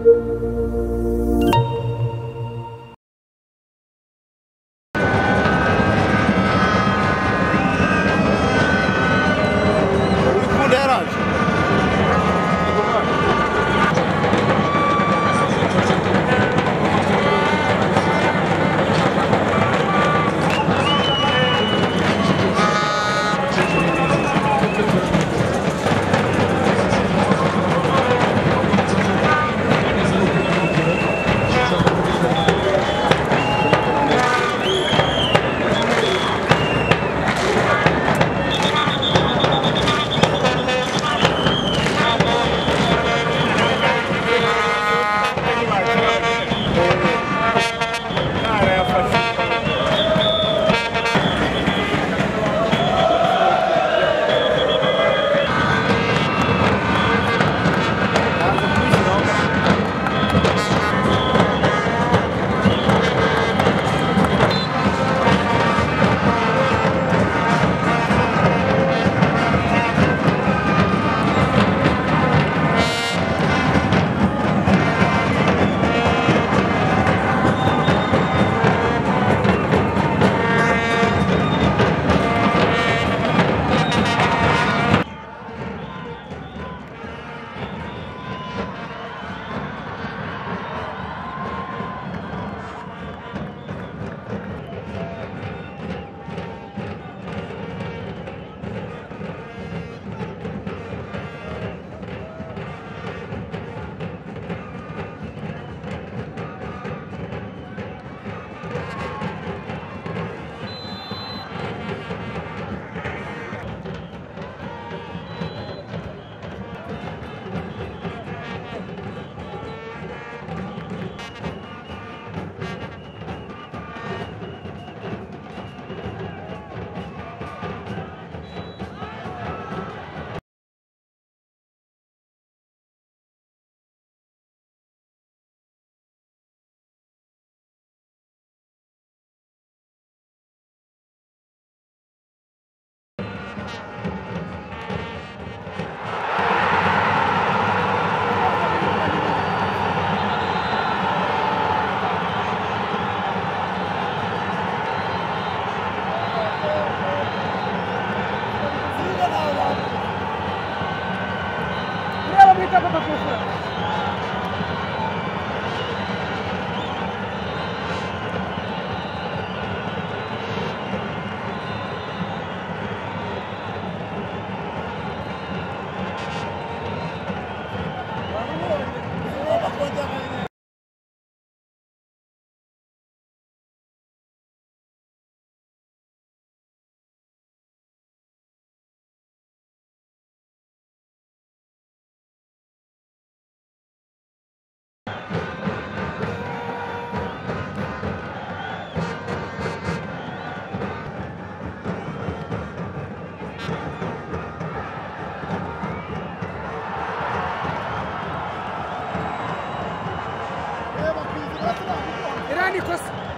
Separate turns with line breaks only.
Ukunda yaraje fica para a Nicholas.